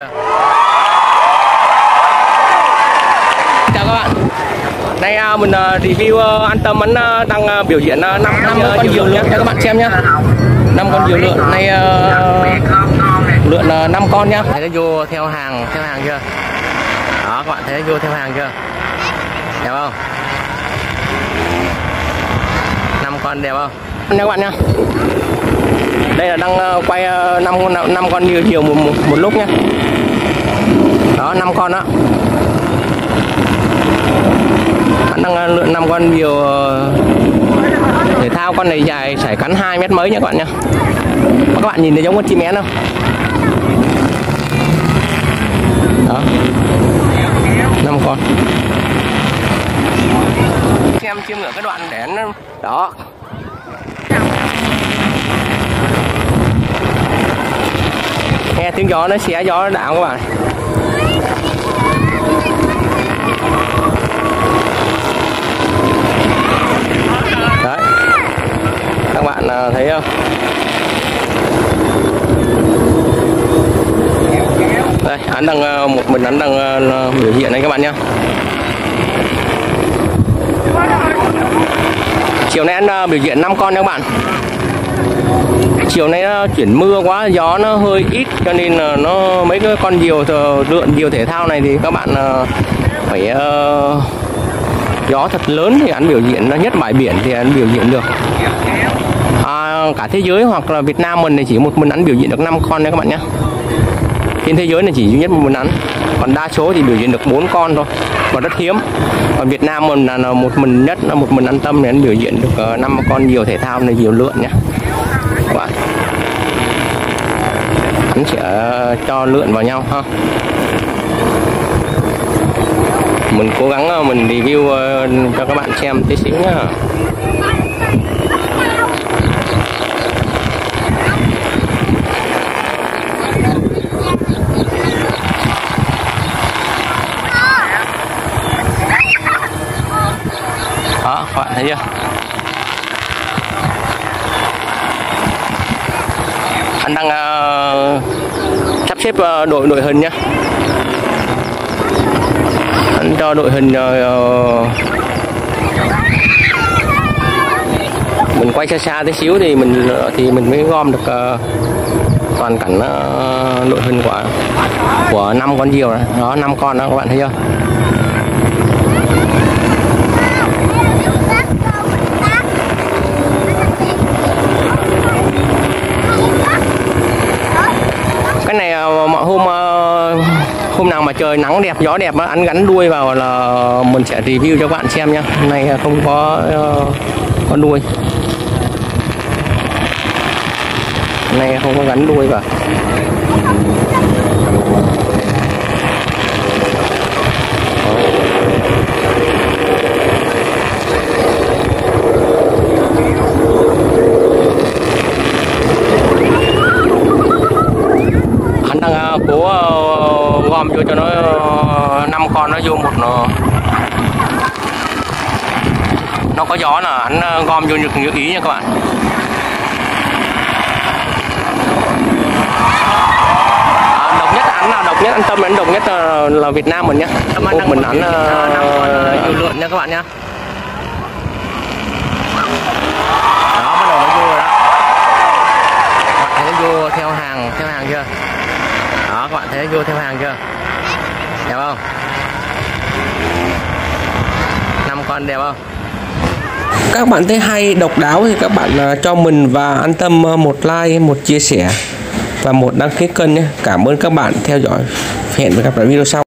chào các bạn. Nay à, mình à, review à, an tâm ấn đang biểu diễn à, năm năm con diều lượn cho các bạn xem nhá. Năm con diều lượn nay à, lượn à, năm con nhá. Thấy nó vô theo hàng theo hàng chưa? Đó các bạn thấy vô theo hàng chưa? Đẹp không? Năm con đẹp không? Nha các bạn nhá đây là đang ờ, quay ờ, năm năm con nhiều nhiều một, một, một lúc nhé đó năm con đó bạn đang ờ, lượn năm con nhiều thể thao con này dài sải cắn 2 mét mấy nhé các bạn nhé các bạn nhìn thấy giống con chim én không? Đó. Năm con. Xem chiêm ngưỡng cái đoạn để nó đó. Tiếng gió nó xé gió nó đảo các bạn. Đấy. Các bạn à, thấy không? Đây anh đang à, một mình anh đang à, biểu hiện đây các bạn nhá. Chiều nay anh biểu diễn 5 con nha các bạn chiều nay nó chuyển mưa quá gió nó hơi ít cho nên là nó mấy cái con diều lượn diều thể thao này thì các bạn ờ, phải uh, gió thật lớn thì ăn biểu diễn nhất bãi biển thì ăn biểu diễn được. À, cả thế giới hoặc là Việt Nam mình thì chỉ một mình ăn biểu diễn được 5 con nha các bạn nhé. Trên thế giới này chỉ duy nhất một mình ăn còn đa số thì biểu diễn được 4 con thôi và rất hiếm. Còn Việt Nam mình là một mình nhất là một mình an tâm thì ăn biểu diễn được năm con nhiều thể thao này nhiều lượn nhé các bạn cũng sẽ cho lượn vào nhau ha. Mình cố gắng ờ, mình review ờ, cho các bạn xem tí xíu nhá. Đó các bạn thấy chưa? Anh đang uh, sắp xếp uh, đội đội hình nhá. Anh cho đội hình uh, mình quay xa xa tí xíu thì mình thì mình mới gom được uh, toàn cảnh uh, đội hình của của năm con diều này. Đó năm con đó các bạn thấy chưa cái này ờ, mọi hôm ờ, hôm nào mà trời nắng đẹp gió đẹp á gắn đuôi vào là mình sẽ review cho các bạn xem nhá. Hôm nay à, không có ờ, uh, con đuôi. Hôm nay không có gắn đuôi vào. Anh đang cố ờ, gom vô cho nó ờ, năm con nó vô một ờ, nó có gió là anh ờ, gom vô như, như ý nha các bạn. À, độc nhất anh là độc nhất? Anh tâm anh độc nhất là, là Việt Nam mình nhá. Ủa, mình ảnh yêu lượn nha các bạn nhá. Đó bắt đầu nó vô rồi đó. Bạn thấy nó vô theo hàng theo hàng chưa các bạn thấy vô theo hàng chưa? Đẹp không? Năm con đẹp không? Các bạn thấy hay độc đáo thì các bạn à, cho mình và an tâm à, một like, một chia sẻ và một đăng ký kênh nhé. Cảm ơn các bạn theo dõi. Hẹn gặp lại video sau.